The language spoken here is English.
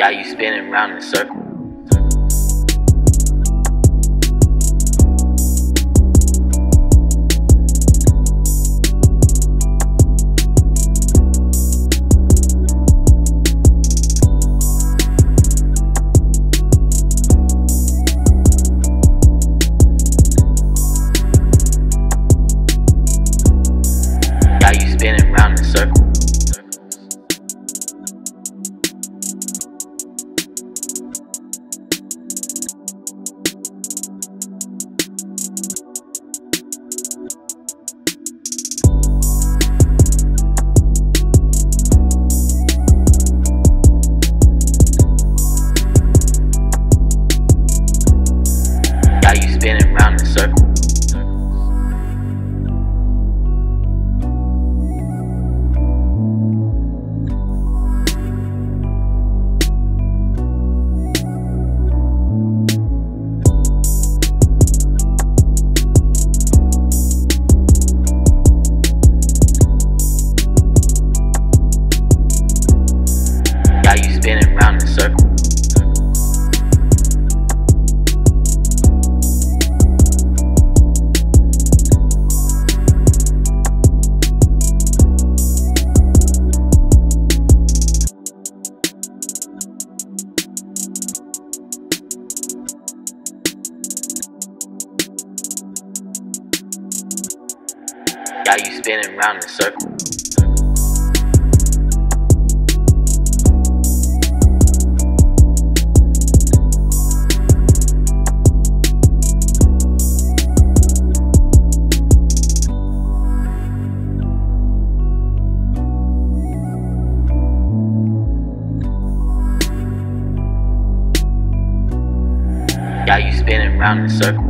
Got you spinning round in a Got you spinning round in a circle. Got you spinning round in a circle.